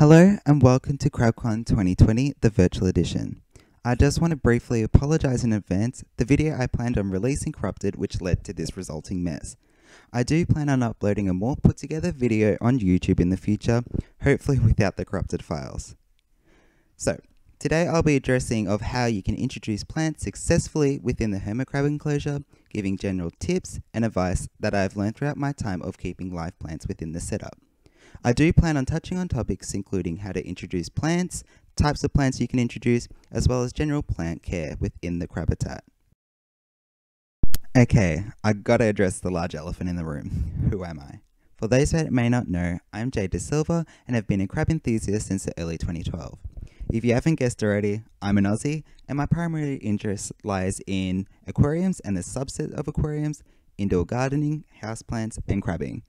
Hello and welcome to CrabCon 2020, the virtual edition. I just want to briefly apologize in advance. The video I planned on releasing corrupted, which led to this resulting mess. I do plan on uploading a more put together video on YouTube in the future, hopefully without the corrupted files. So, today I'll be addressing of how you can introduce plants successfully within the hermit crab enclosure, giving general tips and advice that I've learned throughout my time of keeping live plants within the setup. I do plan on touching on topics including how to introduce plants, types of plants you can introduce, as well as general plant care within the crabitat. Okay, I gotta address the large elephant in the room. Who am I? For those that may not know, I'm Jay De Silva and have been a crab enthusiast since the early 2012. If you haven't guessed already, I'm an Aussie and my primary interest lies in aquariums and the subset of aquariums, indoor gardening, houseplants, and crabbing.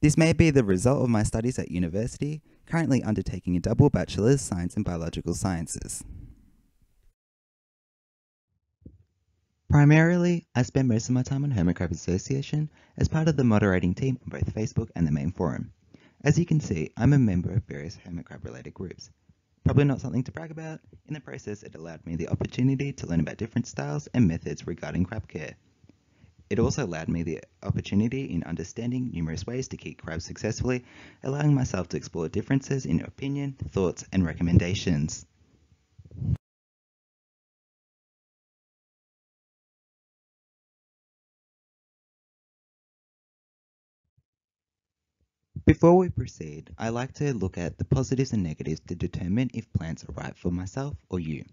This may be the result of my studies at university, currently undertaking a double bachelor's science in biological sciences. Primarily, I spend most of my time on Hermit Association as part of the moderating team on both Facebook and the main forum. As you can see, I'm a member of various hermit crab related groups. Probably not something to brag about, in the process it allowed me the opportunity to learn about different styles and methods regarding crab care. It also allowed me the opportunity in understanding numerous ways to keep crabs successfully, allowing myself to explore differences in opinion, thoughts, and recommendations. Before we proceed, I like to look at the positives and negatives to determine if plants are right for myself or you.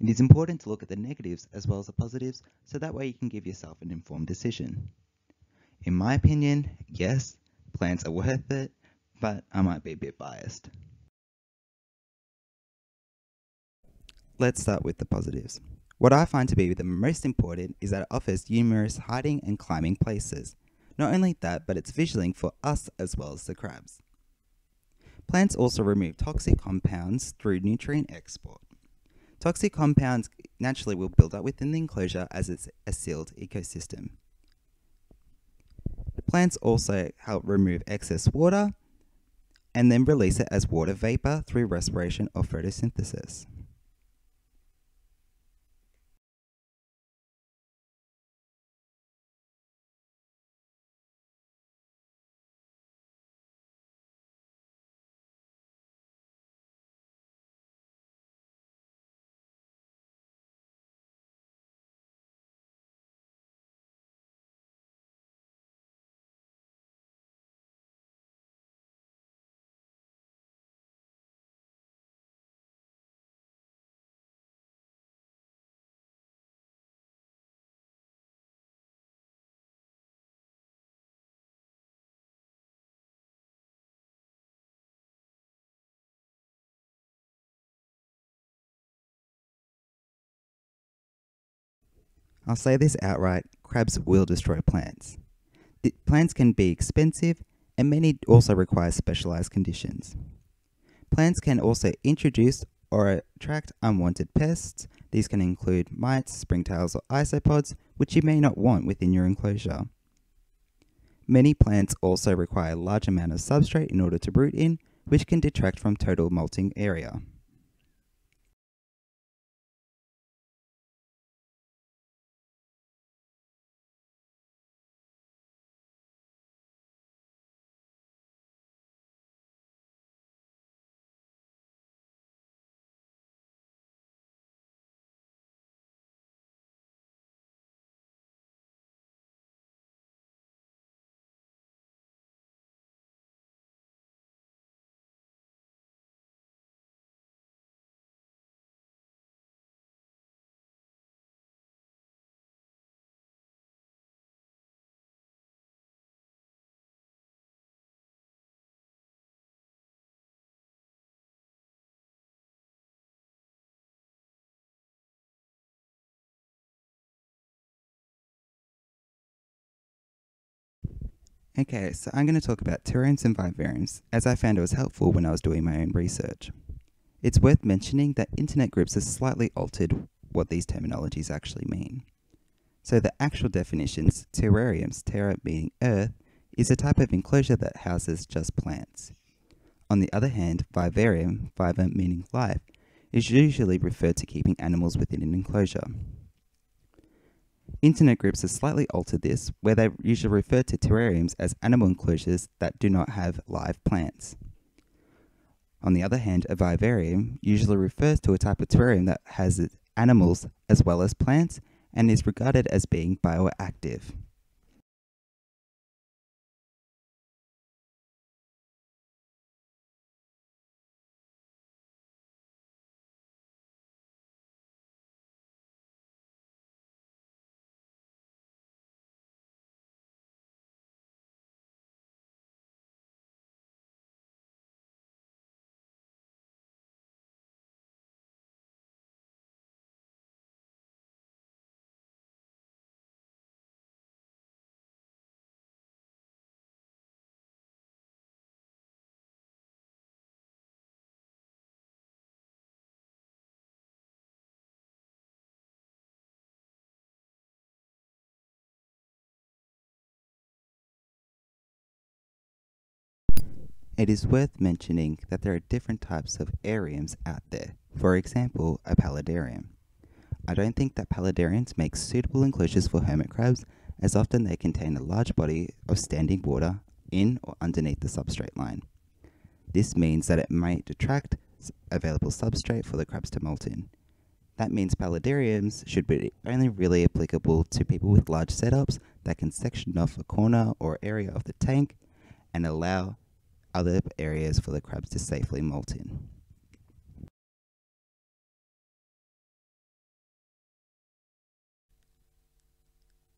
It is important to look at the negatives as well as the positives so that way you can give yourself an informed decision. In my opinion, yes, plants are worth it, but I might be a bit biased. Let's start with the positives. What I find to be the most important is that it offers numerous hiding and climbing places. Not only that, but it's visualing for us as well as the crabs. Plants also remove toxic compounds through nutrient export. Toxic compounds naturally will build up within the enclosure as it's a sealed ecosystem. The plants also help remove excess water and then release it as water vapor through respiration or photosynthesis. I'll say this outright, crabs will destroy plants. The plants can be expensive and many also require specialized conditions. Plants can also introduce or attract unwanted pests. These can include mites, springtails or isopods, which you may not want within your enclosure. Many plants also require a large amount of substrate in order to root in, which can detract from total molting area. Okay, so I'm going to talk about terrariums and vivariums, as I found it was helpful when I was doing my own research. It's worth mentioning that internet groups have slightly altered what these terminologies actually mean. So the actual definitions, terrariums, terra meaning earth, is a type of enclosure that houses just plants. On the other hand, vivarium, viva meaning life, is usually referred to keeping animals within an enclosure. Internet groups have slightly altered this, where they usually refer to terrariums as animal enclosures that do not have live plants. On the other hand, a vivarium usually refers to a type of terrarium that has animals as well as plants and is regarded as being bioactive. It is worth mentioning that there are different types of ariums out there. For example, a paludarium. I don't think that paludariums make suitable enclosures for hermit crabs as often they contain a large body of standing water in or underneath the substrate line. This means that it might detract available substrate for the crabs to molt in. That means paludariums should be only really applicable to people with large setups that can section off a corner or area of the tank and allow other areas for the crabs to safely molt in.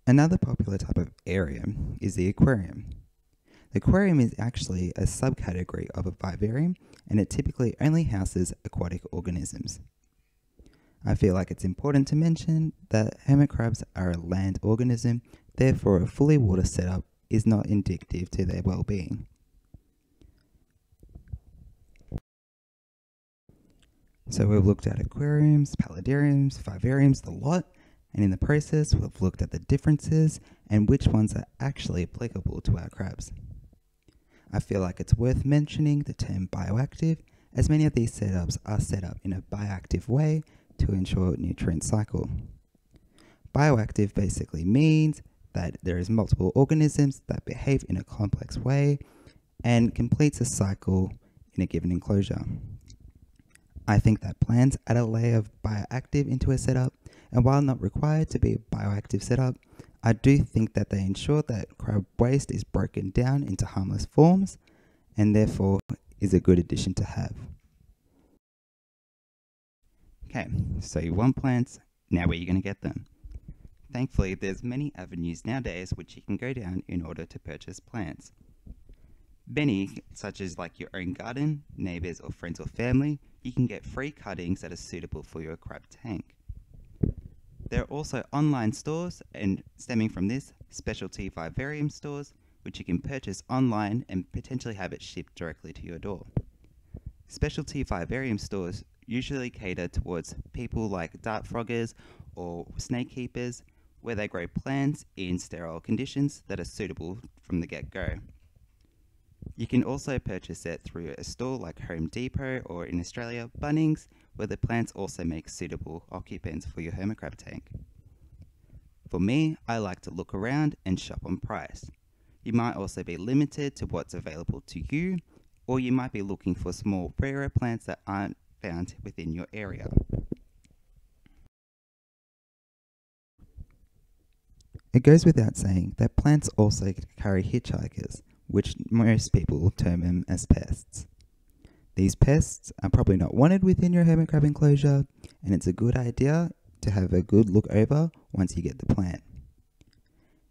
Another popular type of arium is the aquarium. The aquarium is actually a subcategory of a vivarium and it typically only houses aquatic organisms. I feel like it's important to mention that hermit crabs are a land organism, therefore a fully water setup is not indicative to their well-being. So we've looked at aquariums, paludariums, vivariums, the lot, and in the process we've looked at the differences and which ones are actually applicable to our crabs. I feel like it's worth mentioning the term bioactive as many of these setups are set up in a bioactive way to ensure nutrient cycle. Bioactive basically means that there is multiple organisms that behave in a complex way and completes a cycle in a given enclosure. I think that plants add a layer of bioactive into a setup, and while not required to be a bioactive setup, I do think that they ensure that crab waste is broken down into harmless forms and therefore is a good addition to have. Okay, so you want plants, now where are you going to get them? Thankfully, there's many avenues nowadays which you can go down in order to purchase plants. Many, such as like your own garden, neighbors or friends or family, you can get free cuttings that are suitable for your crab tank. There are also online stores and stemming from this, specialty vivarium stores, which you can purchase online and potentially have it shipped directly to your door. Specialty vivarium stores usually cater towards people like dart froggers or snake keepers, where they grow plants in sterile conditions that are suitable from the get-go. You can also purchase it through a store like Home Depot or in Australia, Bunnings, where the plants also make suitable occupants for your hermit crab tank. For me, I like to look around and shop on price. You might also be limited to what's available to you, or you might be looking for small rarer plants that aren't found within your area. It goes without saying that plants also carry hitchhikers, which most people term them as pests. These pests are probably not wanted within your hermit crab enclosure, and it's a good idea to have a good look over once you get the plant.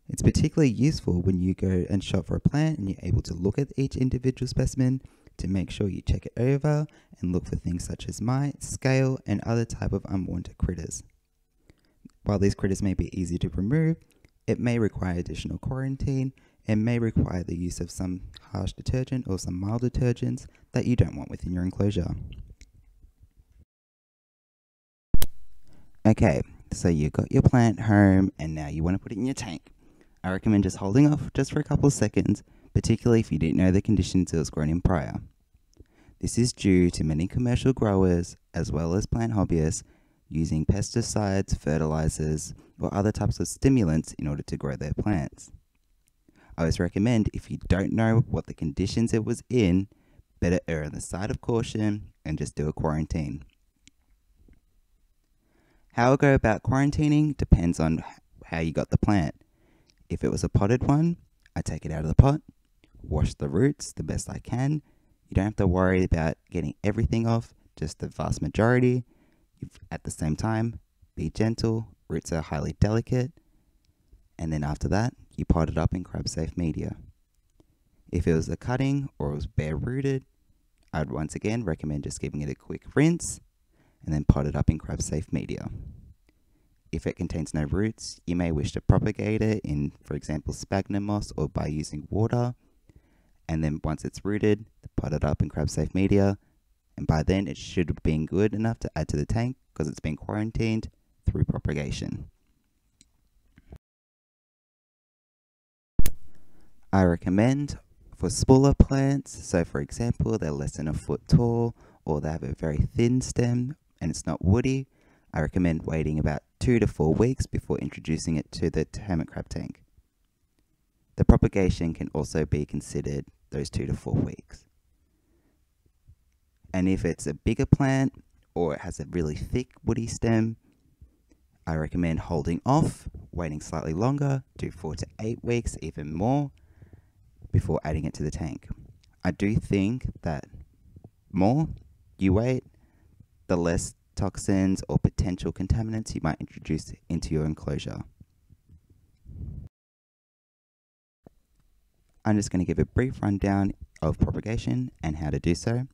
It's particularly useful when you go and shop for a plant and you're able to look at each individual specimen to make sure you check it over and look for things such as mites, scale, and other type of unwanted critters. While these critters may be easy to remove, it may require additional quarantine and may require the use of some harsh detergent or some mild detergents that you don't want within your enclosure. Okay, so you got your plant home and now you want to put it in your tank. I recommend just holding off just for a couple of seconds, particularly if you didn't know the conditions it was grown in prior. This is due to many commercial growers, as well as plant hobbyists, using pesticides, fertilizers, or other types of stimulants in order to grow their plants. I always recommend if you don't know what the conditions it was in, better err on the side of caution and just do a quarantine. How I go about quarantining depends on how you got the plant. If it was a potted one, I take it out of the pot, wash the roots the best I can. You don't have to worry about getting everything off, just the vast majority. At the same time, be gentle, roots are highly delicate. And then after that, you pot it up in crab safe media. If it was a cutting or it was bare rooted, I'd once again recommend just giving it a quick rinse and then pot it up in crab safe media. If it contains no roots, you may wish to propagate it in, for example, sphagnum moss or by using water. And then once it's rooted, pot it up in crab safe media. And by then, it should have been good enough to add to the tank because it's been quarantined through propagation. I recommend for smaller plants, so for example, they're less than a foot tall or they have a very thin stem and it's not woody, I recommend waiting about two to four weeks before introducing it to the hermit crab tank. The propagation can also be considered those two to four weeks. And if it's a bigger plant or it has a really thick woody stem, I recommend holding off, waiting slightly longer, do four to eight weeks, even more, before adding it to the tank. I do think that more you wait, the less toxins or potential contaminants you might introduce into your enclosure. I'm just going to give a brief rundown of propagation and how to do so.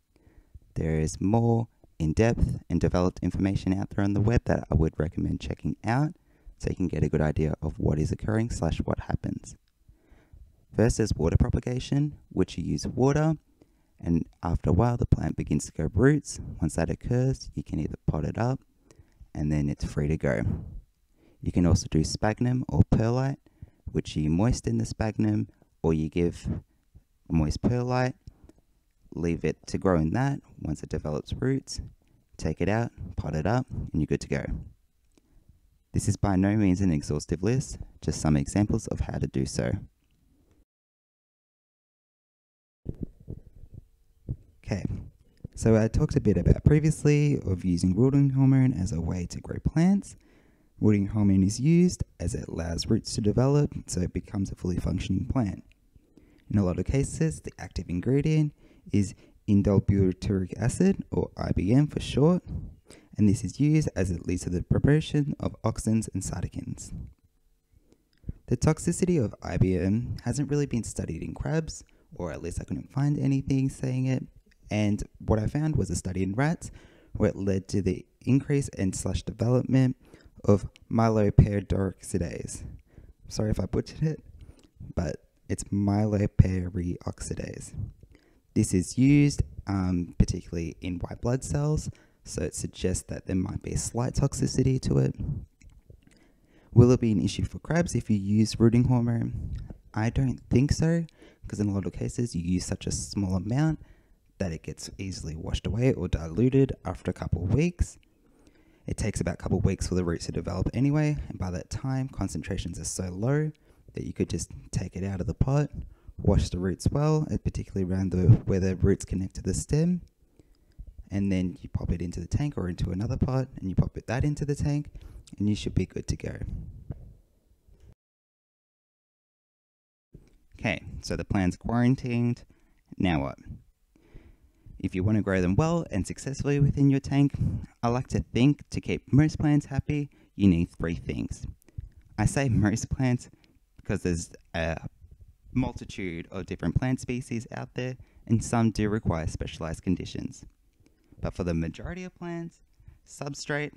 There is more in-depth and developed information out there on the web that I would recommend checking out so you can get a good idea of what is occurring slash what happens. First is water propagation, which you use water and after a while the plant begins to grow roots. Once that occurs, you can either pot it up and then it's free to go. You can also do sphagnum or perlite, which you moisten the sphagnum or you give moist perlite, leave it to grow in that. Once it develops roots, take it out, pot it up, and you're good to go. This is by no means an exhaustive list, just some examples of how to do so. Okay, so I talked a bit about previously of using rooting hormone as a way to grow plants. Rooting hormone is used as it allows roots to develop so it becomes a fully functioning plant. In a lot of cases, the active ingredient is indole acid, or IBA for short, and this is used as it leads to the preparation of auxins and cytokines. The toxicity of IBA hasn't really been studied in crabs, or at least I couldn't find anything saying it, and what I found was a study in rats where it led to the increase and slash development of myeloperoxidase. Sorry if I butchered it, but it's myeloperoxidase. This is used um, particularly in white blood cells, so it suggests that there might be a slight toxicity to it. Will it be an issue for crabs if you use rooting hormone? I don't think so, because in a lot of cases you use such a small amount that it gets easily washed away or diluted after a couple of weeks. It takes about a couple of weeks for the roots to develop anyway, and by that time, concentrations are so low that you could just take it out of the pot, wash the roots well, particularly around the where the roots connect to the stem, and then you pop it into the tank or into another pot, and you pop it that into the tank, and you should be good to go. Okay, so the plant's quarantined. Now what? If you want to grow them well and successfully within your tank, I like to think to keep most plants happy, you need three things. I say most plants because there's a multitude of different plant species out there, and some do require specialized conditions. But for the majority of plants, substrate,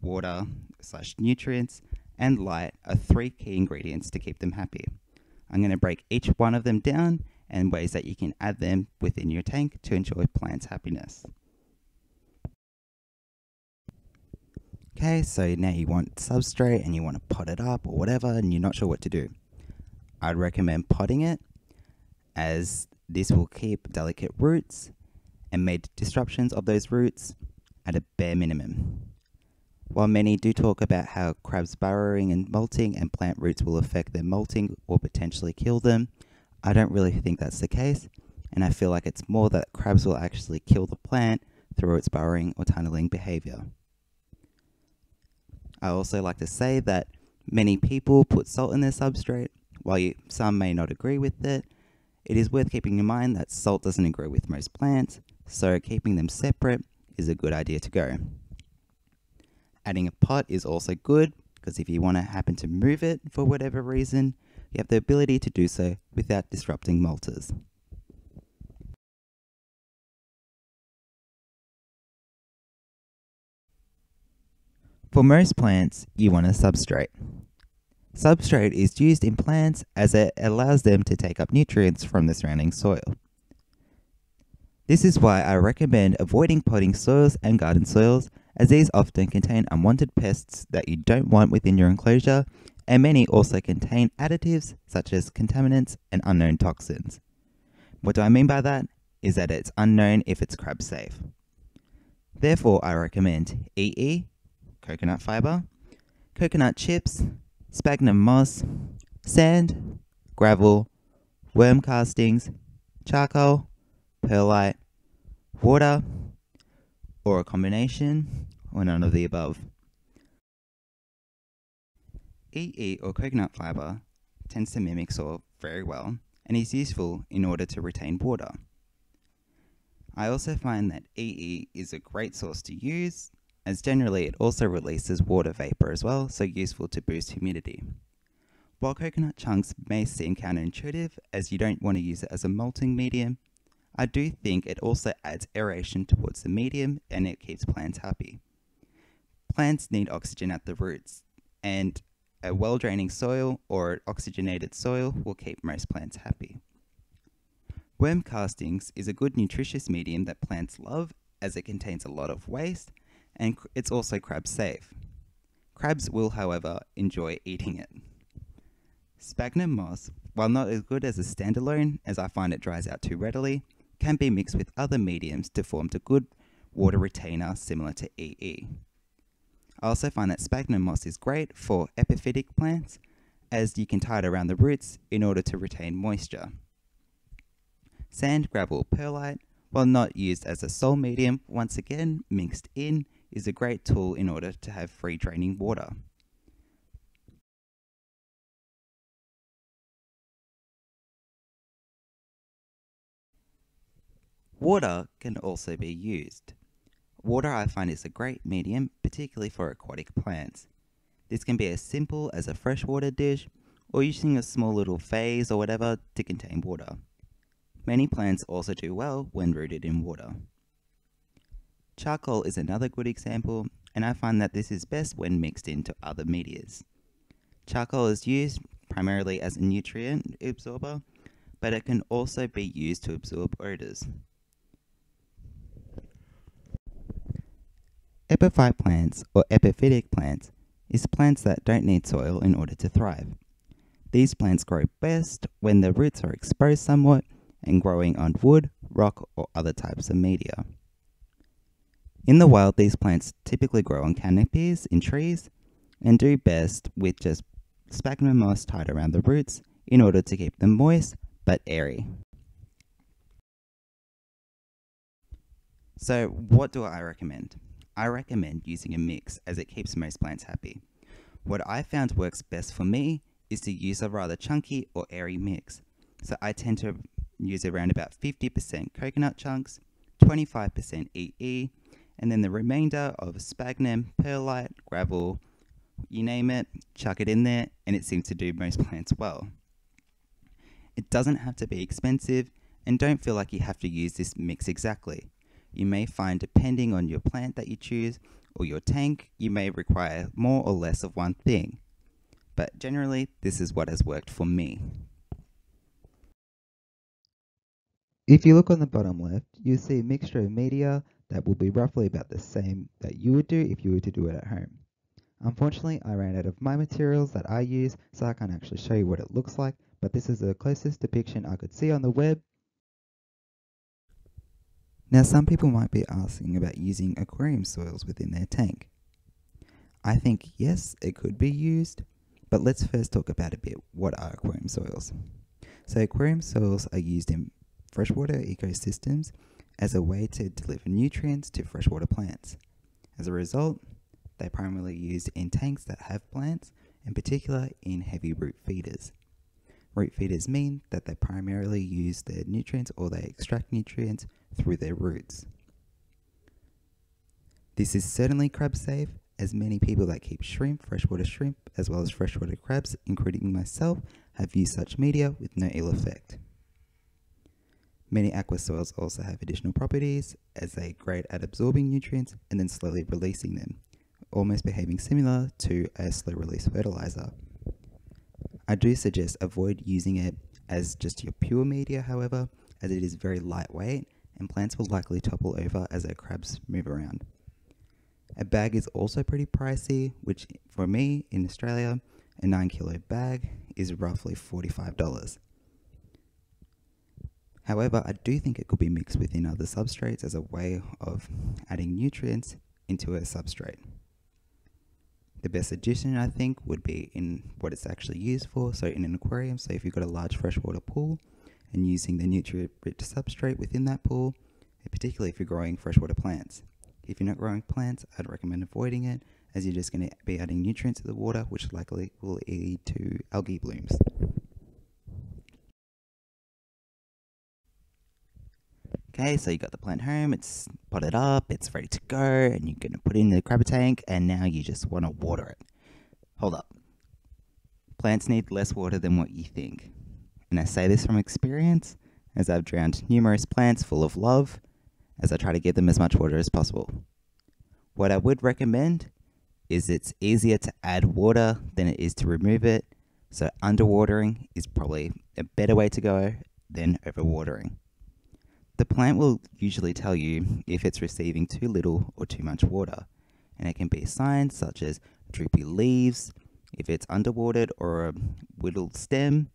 water slash nutrients, and light are three key ingredients to keep them happy. I'm going to break each one of them down and ways that you can add them within your tank to enjoy plants' happiness. Okay, so now you want substrate and you want to pot it up or whatever, and you're not sure what to do. I'd recommend potting it, as this will keep delicate roots and made disruptions of those roots at a bare minimum. While many do talk about how crabs burrowing and molting and plant roots will affect their molting or potentially kill them, I don't really think that's the case, and I feel like it's more that crabs will actually kill the plant through its burrowing or tunneling behavior. I also like to say that many people put salt in their substrate. While you, some may not agree with it, it is worth keeping in mind that salt doesn't agree with most plants, so keeping them separate is a good idea to go. Adding a pot is also good because if you want to happen to move it for whatever reason, you have the ability to do so without disrupting molters. For most plants, you want a substrate. Substrate is used in plants as it allows them to take up nutrients from the surrounding soil. This is why I recommend avoiding potting soils and garden soils as these often contain unwanted pests that you don't want within your enclosure and many also contain additives such as contaminants and unknown toxins. What do I mean by that? Is that it's unknown if it's crab safe. Therefore, I recommend EE, coconut fiber, coconut chips, sphagnum moss, sand, gravel, worm castings, charcoal, perlite, water, or a combination, or none of the above. EE or coconut fiber tends to mimic soil very well and is useful in order to retain water. I also find that EE is a great source to use as generally it also releases water vapor as well, so useful to boost humidity. While coconut chunks may seem counterintuitive as you don't want to use it as a molting medium, I do think it also adds aeration towards the medium and it keeps plants happy. Plants need oxygen at the roots, and a well draining soil or oxygenated soil will keep most plants happy. Worm castings is a good nutritious medium that plants love as it contains a lot of waste and it's also crab safe. Crabs will, however, enjoy eating it. Sphagnum moss, while not as good as a standalone, as I find it dries out too readily, can be mixed with other mediums to form a good water retainer similar to EE. I also find that sphagnum moss is great for epiphytic plants as you can tie it around the roots in order to retain moisture. Sand, gravel, perlite, while not used as a sole medium, once again mixed in, is a great tool in order to have free draining water. Water can also be used. Water I find is a great medium, particularly for aquatic plants. This can be as simple as a freshwater dish or using a small little vase or whatever to contain water. Many plants also do well when rooted in water. Charcoal is another good example, and I find that this is best when mixed into other medias. Charcoal is used primarily as a nutrient absorber, but it can also be used to absorb odors. Epiphyte plants, or epiphytic plants, is plants that don't need soil in order to thrive. These plants grow best when their roots are exposed somewhat and growing on wood, rock, or other types of media. In the wild, these plants typically grow on canopies in trees and do best with just sphagnum moss tied around the roots in order to keep them moist but airy. So, what do I recommend? I recommend using a mix as it keeps most plants happy. What I found works best for me is to use a rather chunky or airy mix. So I tend to use around about 50% coconut chunks, 25% EE, and then the remainder of sphagnum, perlite, gravel, you name it, chuck it in there, and it seems to do most plants well. It doesn't have to be expensive, and don't feel like you have to use this mix exactly. You may find depending on your plant that you choose or your tank, you may require more or less of one thing. But generally, this is what has worked for me. If you look on the bottom left, you'll see a mixture of media that will be roughly about the same that you would do if you were to do it at home. Unfortunately, I ran out of my materials that I use, so I can't actually show you what it looks like, but this is the closest depiction I could see on the web Now, some people might be asking about using aquarium soils within their tank. I think yes, it could be used, but let's first talk about a bit what are aquarium soils. So, aquarium soils are used in freshwater ecosystems as a way to deliver nutrients to freshwater plants. As a result, they're primarily used in tanks that have plants, in particular in heavy root feeders. Root feeders mean that they primarily use their nutrients or they extract nutrients through their roots. This is certainly crab safe, as many people that keep shrimp, freshwater shrimp, as well as freshwater crabs, including myself, have used such media with no ill effect. Many aqua soils also have additional properties as they great at absorbing nutrients and then slowly releasing them, almost behaving similar to a slow release fertilizer. I do suggest avoid using it as just your pure media, however, as it is very lightweight and plants will likely topple over as their crabs move around. A bag is also pretty pricey, which for me in Australia, a 9 kilo bag is roughly $45. However, I do think it could be mixed within other substrates as a way of adding nutrients into a substrate. The best addition, I think, would be in what it's actually used for. So, in an aquarium, so if you've got a large freshwater pool and using the nutrient rich substrate within that pool, particularly if you're growing freshwater plants. If you're not growing plants, I'd recommend avoiding it as you're just going to be adding nutrients to the water, which likely will lead to algae blooms. Okay, so you got the plant home, it's potted up, it's ready to go, and you're going to put it in the crab tank, and now you just want to water it. Hold up. Plants need less water than what you think. And I say this from experience, as I've drowned numerous plants full of love, as I try to give them as much water as possible. What I would recommend is it's easier to add water than it is to remove it, so underwatering is probably a better way to go than overwatering. The plant will usually tell you if it's receiving too little or too much water, and it can be signs such as droopy leaves, if it's underwatered or a whittled stem,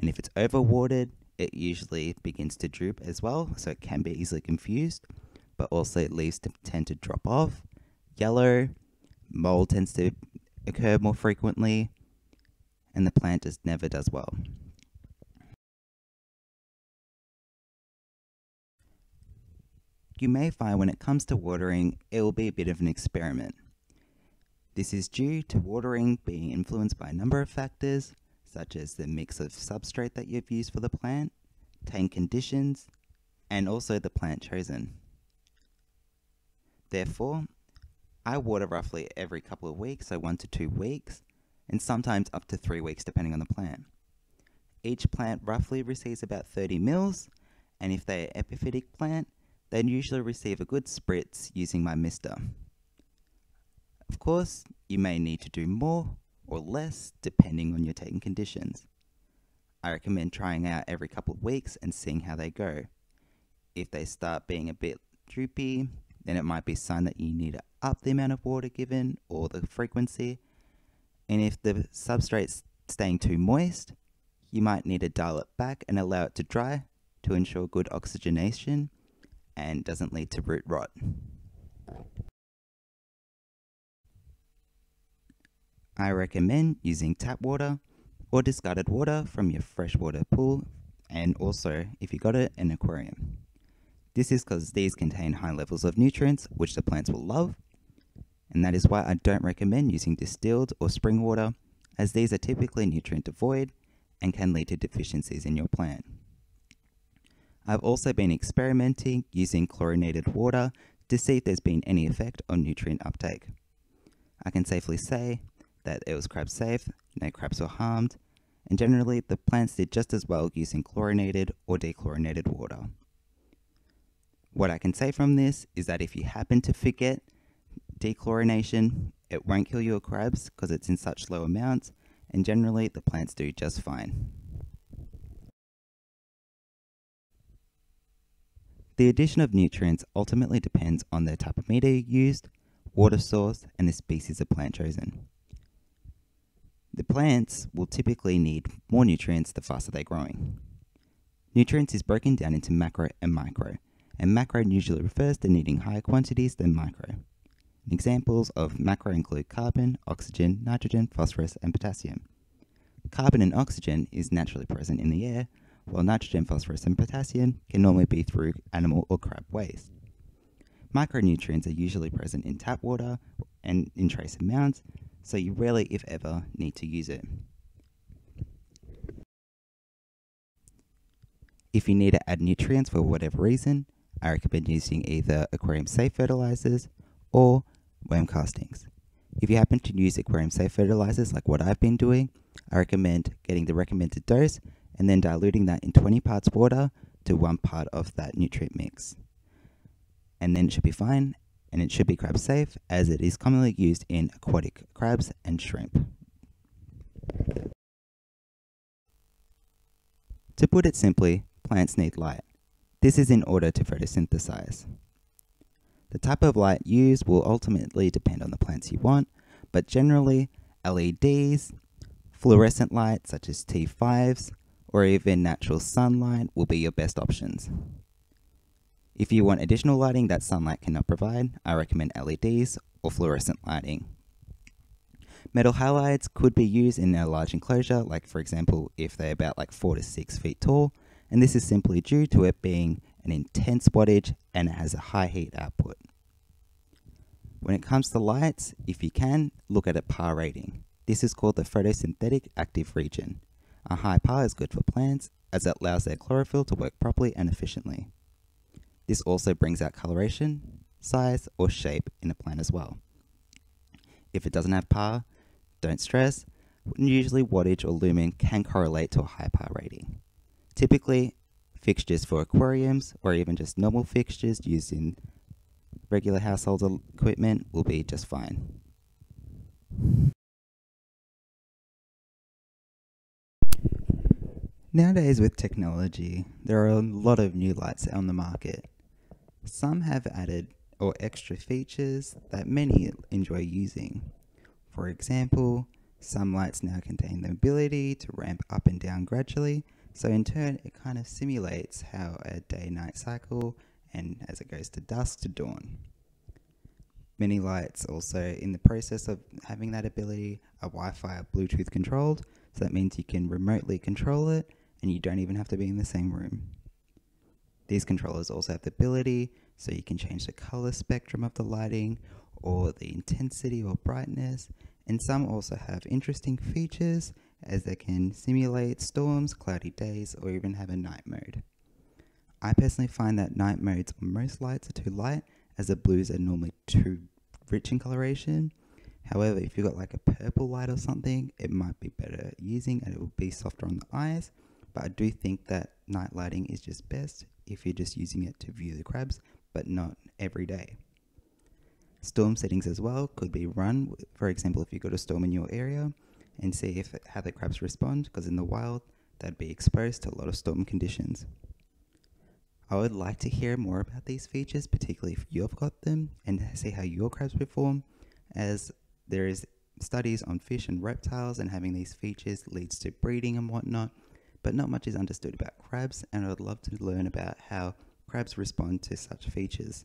and if it's overwatered, it usually begins to droop as well, so it can be easily confused, but also it leaves tend to drop off. Yellow, mold tends to occur more frequently, and the plant just never does well. you may find when it comes to watering, it will be a bit of an experiment. This is due to watering being influenced by a number of factors, such as the mix of substrate that you've used for the plant, tank conditions, and also the plant chosen. Therefore, I water roughly every couple of weeks, so one to two weeks, and sometimes up to three weeks depending on the plant. Each plant roughly receives about 30 mils, and if they're epiphytic plant, they'd usually receive a good spritz using my mister. Of course, you may need to do more or less depending on your taking conditions. I recommend trying out every couple of weeks and seeing how they go. If they start being a bit droopy, then it might be a sign that you need to up the amount of water given or the frequency. And if the substrate's staying too moist, you might need to dial it back and allow it to dry to ensure good oxygenation and doesn't lead to root rot. I recommend using tap water or discarded water from your freshwater pool and also, if you got it, an aquarium. This is because these contain high levels of nutrients which the plants will love, and that is why I don't recommend using distilled or spring water as these are typically nutrient devoid and can lead to deficiencies in your plant. I've also been experimenting using chlorinated water to see if there's been any effect on nutrient uptake. I can safely say that it was crab safe, no crabs were harmed, and generally the plants did just as well using chlorinated or dechlorinated water. What I can say from this is that if you happen to forget dechlorination, it won't kill your crabs because it's in such low amounts, and generally the plants do just fine. The addition of nutrients ultimately depends on the type of media used, water source, and the species of plant chosen. The plants will typically need more nutrients the faster they're growing. Nutrients is broken down into macro and micro, and macro usually refers to needing higher quantities than micro. Examples of macro include carbon, oxygen, nitrogen, phosphorus, and potassium. Carbon and oxygen is naturally present in the air, while nitrogen, phosphorus, and potassium can normally be through animal or crab waste. Micronutrients are usually present in tap water and in trace amounts, so you rarely, if ever, need to use it. If you need to add nutrients for whatever reason, I recommend using either aquarium safe fertilizers or worm castings. If you happen to use aquarium safe fertilizers like what I've been doing, I recommend getting the recommended dose and then diluting that in 20 parts water to one part of that nutrient mix. And then it should be fine and it should be crab safe as it is commonly used in aquatic crabs and shrimp. To put it simply, plants need light. This is in order to photosynthesize. The type of light used will ultimately depend on the plants you want, but generally LEDs, fluorescent lights such as T5s, or even natural sunlight will be your best options. If you want additional lighting that sunlight cannot provide, I recommend LEDs or fluorescent lighting. Metal halides could be used in a large enclosure, like for example, if they're about like 4 to 6 feet tall, and this is simply due to it being an intense wattage and it has a high heat output. When it comes to lights, if you can, look at a PAR rating. This is called the photosynthetic active region. A high PAR is good for plants as it allows their chlorophyll to work properly and efficiently. This also brings out coloration, size, or shape in a plant as well. If it doesn't have PAR, don't stress, usually wattage or lumen can correlate to a high PAR rating. Typically, fixtures for aquariums or even just normal fixtures used in regular household equipment will be just fine. Nowadays, with technology, there are a lot of new lights on the market. Some have added or extra features that many enjoy using. For example, some lights now contain the ability to ramp up and down gradually, so in turn, it kind of simulates how a day night cycle and as it goes to dusk to dawn. Many lights also, in the process of having that ability, are Wi Fi or Bluetooth controlled, so that means you can remotely control it and you don't even have to be in the same room. These controllers also have the ability so you can change the color spectrum of the lighting or the intensity or brightness, and some also have interesting features as they can simulate storms, cloudy days, or even have a night mode. I personally find that night modes on most lights are too light as the blues are normally too rich in coloration. However, if you've got like a purple light or something, it might be better using and it will be softer on the eyes. But I do think that night lighting is just best if you're just using it to view the crabs, but not every day. Storm settings as well could be run, for example, if you got a storm in your area and see if how the crabs respond, because in the wild, they'd be exposed to a lot of storm conditions. I would like to hear more about these features, particularly if you've got them, and see how your crabs perform, as there is studies on fish and reptiles, and having these features leads to breeding and whatnot, but not much is understood about crabs, and I would love to learn about how crabs respond to such features.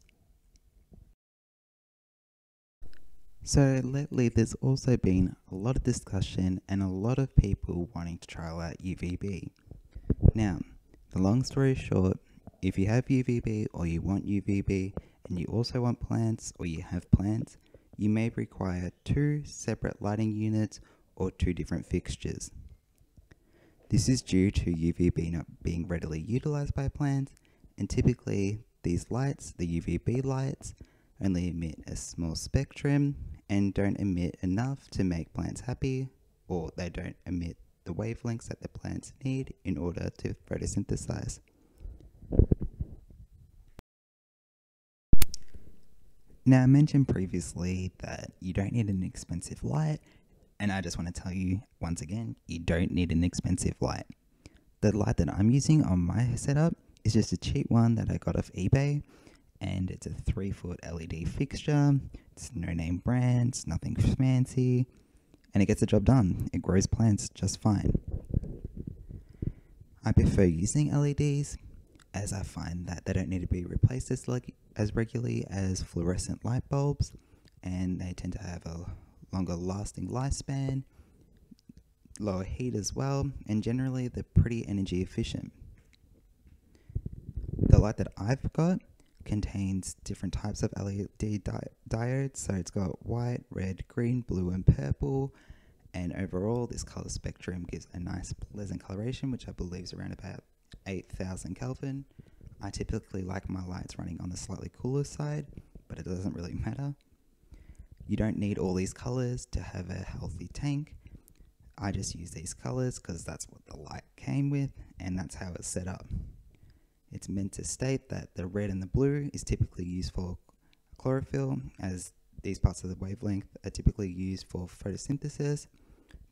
So lately, there's also been a lot of discussion and a lot of people wanting to trial out UVB. Now, the long story short, if you have UVB or you want UVB and you also want plants or you have plants, you may require two separate lighting units or two different fixtures. This is due to UVB not being readily utilized by plants, and typically these lights, the UVB lights, only emit a small spectrum and don't emit enough to make plants happy, or they don't emit the wavelengths that the plants need in order to photosynthesize. Now, I mentioned previously that you don't need an expensive light, and I just want to tell you once again, you don't need an expensive light. The light that I'm using on my setup is just a cheap one that I got off eBay, and it's a three foot LED fixture. It's no name brand, it's nothing fancy, and it gets the job done. It grows plants just fine. I prefer using LEDs as I find that they don't need to be replaced as, like, as regularly as fluorescent light bulbs, and they tend to have a longer lasting lifespan, lower heat as well, and generally they're pretty energy efficient. The light that I've got contains different types of LED di- diodes, so it's got white, red, green, blue, and purple. And overall, this color spectrum gives a nice pleasant coloration, which I believe is around about 8000 Kelvin. I typically like my lights running on the slightly cooler side, but it doesn't really matter. You don't need all these colors to have a healthy tank. I just use these colors because that's what the light came with and that's how it's set up. It's meant to state that the red and the blue is typically used for chlorophyll as these parts of the wavelength are typically used for photosynthesis.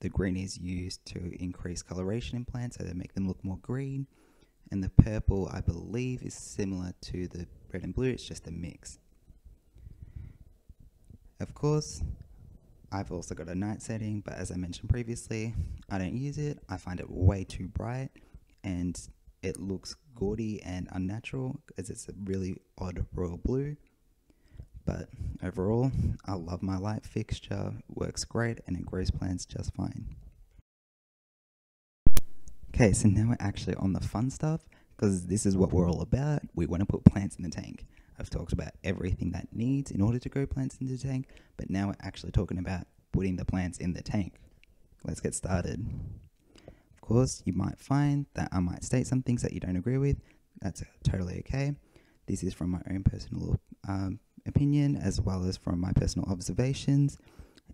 The green is used to increase coloration in plants so they make them look more green. And the purple, I believe, is similar to the red and blue, it's just a mix. Of course, I've also got a night setting, but as I mentioned previously, I don't use it. I find it way too bright and it looks gaudy and unnatural as it's a really odd royal blue. But overall, I love my light fixture, works great, and it grows plants just fine. Okay, so now we're actually on the fun stuff because this is what we're all about. We want to put plants in the tank. I've talked about everything that needs in order to grow plants in the tank, but now we're actually talking about putting the plants in the tank. Let's get started. Of course, you might find that I might state some things that you don't agree with. That's totally okay. This is from my own personal um, opinion as well as from my personal observations,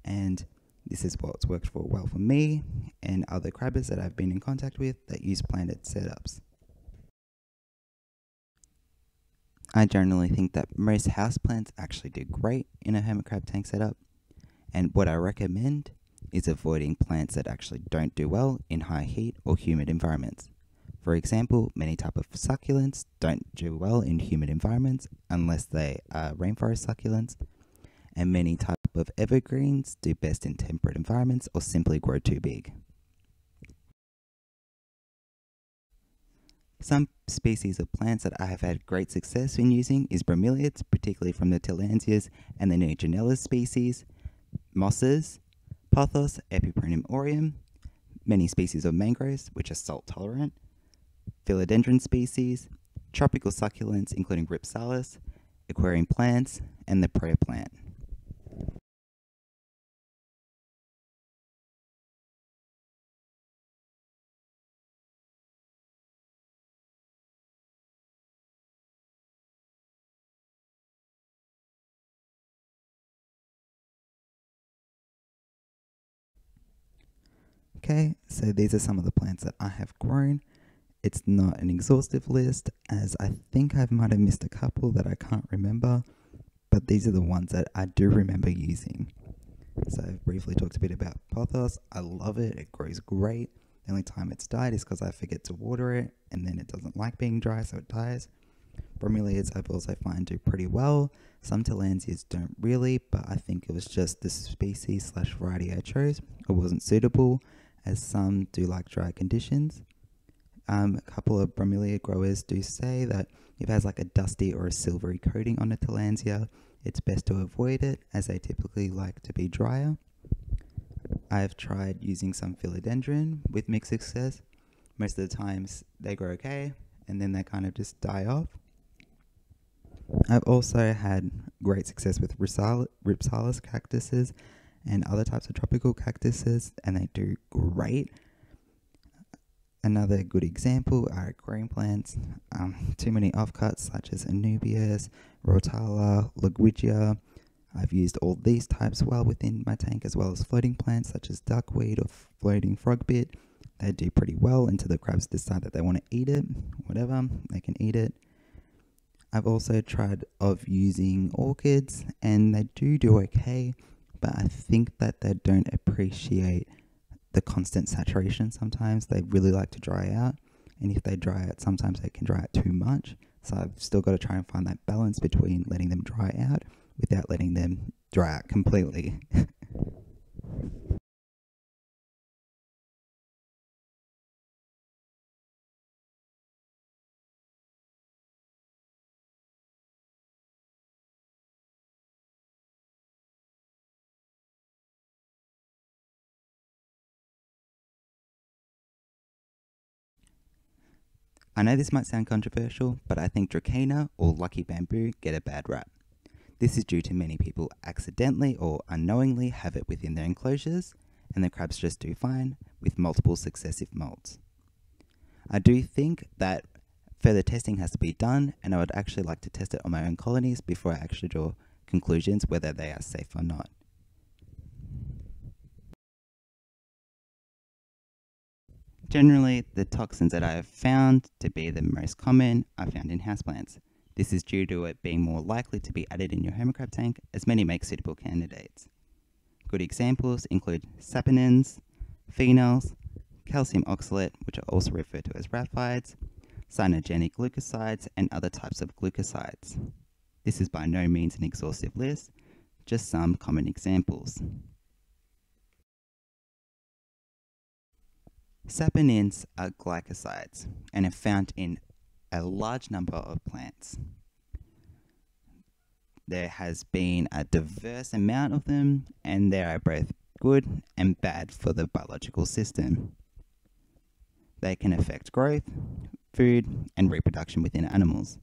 and this is what's worked for well for me and other crabbers that I've been in contact with that use planted setups. I generally think that most houseplants actually do great in a hermit crab tank setup, and what I recommend is avoiding plants that actually don't do well in high heat or humid environments. For example, many type of succulents don't do well in humid environments unless they are rainforest succulents, and many type of evergreens do best in temperate environments or simply grow too big. Some species of plants that I have had great success in using is bromeliads, particularly from the Tillandsias and the Neoregelia species, mosses, pothos, Epipremnum aureum, many species of mangroves, which are salt tolerant, philodendron species, tropical succulents, including Rhipsalis, aquarium plants, and the prayer plant. Okay, so these are some of the plants that I have grown. It's not an exhaustive list, as I think I might have missed a couple that I can't remember, but these are the ones that I do remember using. So I've briefly talked a bit about pothos. I love it, it grows great. The only time it's died is because I forget to water it, and then it doesn't like being dry, so it dies. Bromeliads I've also find do pretty well. Some Tillandsias don't really, but I think it was just the species slash variety I chose. It wasn't suitable as some do like dry conditions. Um, a couple of bromelia growers do say that if it has like a dusty or a silvery coating on a tillandsia, it's best to avoid it as they typically like to be drier. I've tried using some philodendron with mixed success. Most of the times they grow okay and then they kind of just die off. I've also had great success with Rhipsalis cactuses and other types of tropical cactuses, and they do great. Another good example are green plants. Um, too many offcuts such as Anubias, Rotala, Ludwigia. I've used all these types well within my tank as well as floating plants such as duckweed or floating frogbit. They do pretty well until the crabs decide that they want to eat it. Whatever, they can eat it. I've also tried of using orchids and they do do okay but I think that they don't appreciate the constant saturation sometimes. They really like to dry out, and if they dry out, sometimes they can dry out too much. So I've still got to try and find that balance between letting them dry out without letting them dry out completely. I know this might sound controversial, but I think Dracaena or lucky bamboo get a bad rap. This is due to many people accidentally or unknowingly have it within their enclosures, and the crabs just do fine with multiple successive molts. I do think that further testing has to be done, and I would actually like to test it on my own colonies before I actually draw conclusions whether they are safe or not. Generally, the toxins that I have found to be the most common are found in houseplants. This is due to it being more likely to be added in your hermit tank, as many make suitable candidates. Good examples include saponins, phenols, calcium oxalate, which are also referred to as raphides, cyanogenic glucosides, and other types of glucosides. This is by no means an exhaustive list, just some common examples. Saponins are glycosides and are found in a large number of plants. There has been a diverse amount of them, and they are both good and bad for the biological system. They can affect growth, food, and reproduction within animals.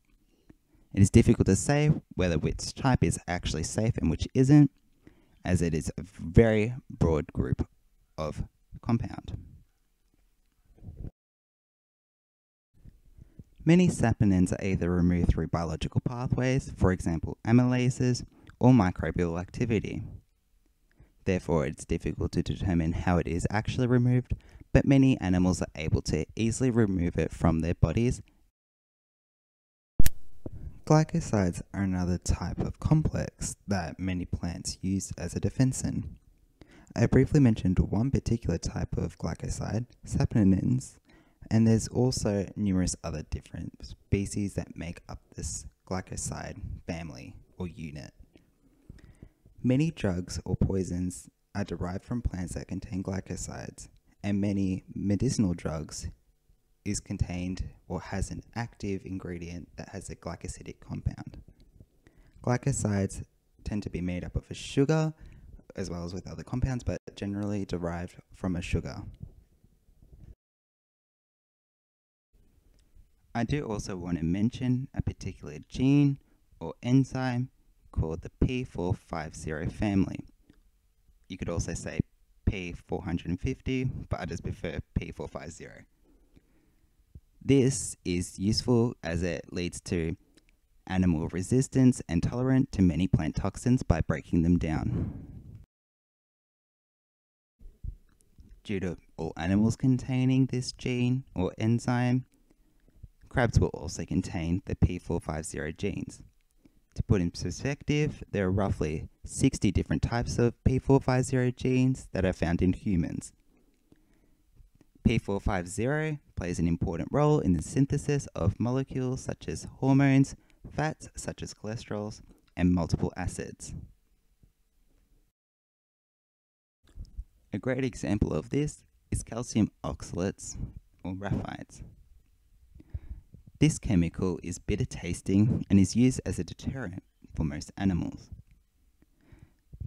It is difficult to say whether which type is actually safe and which isn't, as it is a very broad group of compound. Many saponins are either removed through biological pathways, for example amylases, or microbial activity. Therefore, it's difficult to determine how it is actually removed, but many animals are able to easily remove it from their bodies. Glycosides are another type of complex that many plants use as a defensin. I briefly mentioned one particular type of glycoside, saponins, and there's also numerous other different species that make up this glycoside family or unit. Many drugs or poisons are derived from plants that contain glycosides, and many medicinal drugs is contained or has an active ingredient that has a glycosidic compound. Glycosides tend to be made up of a sugar as well as with other compounds, but generally derived from a sugar. I do also want to mention a particular gene or enzyme called the P450 family. You could also say P450, but I just prefer P450. This is useful as it leads to animal resistance and tolerant to many plant toxins by breaking them down. Due to all animals containing this gene or enzyme, crabs will also contain the P450 genes. To put in perspective, there are roughly 60 different types of P450 genes that are found in humans. P450 plays an important role in the synthesis of molecules such as hormones, fats such as cholesterols, and multiple acids. A great example of this is calcium oxalates or raphides. This chemical is bitter tasting and is used as a deterrent for most animals.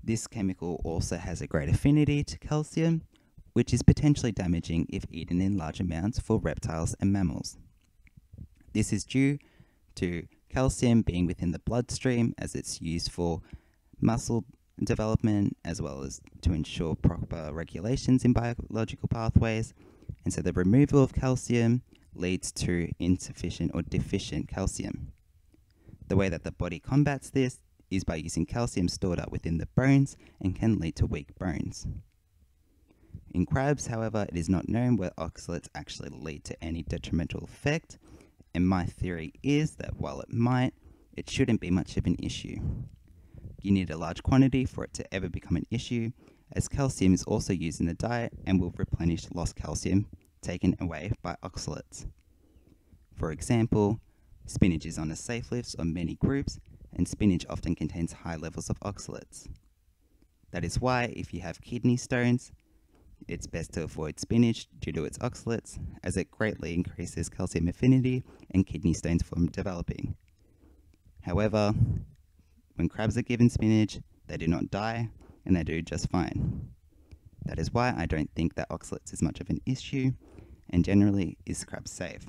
This chemical also has a great affinity to calcium, which is potentially damaging if eaten in large amounts for reptiles and mammals. This is due to calcium being within the bloodstream as it's used for muscle development as well as to ensure proper regulations in biological pathways. And so the removal of calcium leads to insufficient or deficient calcium. The way that the body combats this is by using calcium stored up within the bones and can lead to weak bones. In crabs, however, it is not known whether oxalates actually lead to any detrimental effect, and my theory is that while it might, it shouldn't be much of an issue. You need a large quantity for it to ever become an issue, as calcium is also used in the diet and will replenish lost calcium taken away by oxalates. For example, spinach is on the safe list of many groups, and spinach often contains high levels of oxalates. That is why, if you have kidney stones, it's best to avoid spinach due to its oxalates, as it greatly increases calcium affinity and kidney stones from developing. However, when crabs are given spinach, they do not die, and they do just fine. That is why I don't think that oxalates is much of an issue, and generally is crab safe.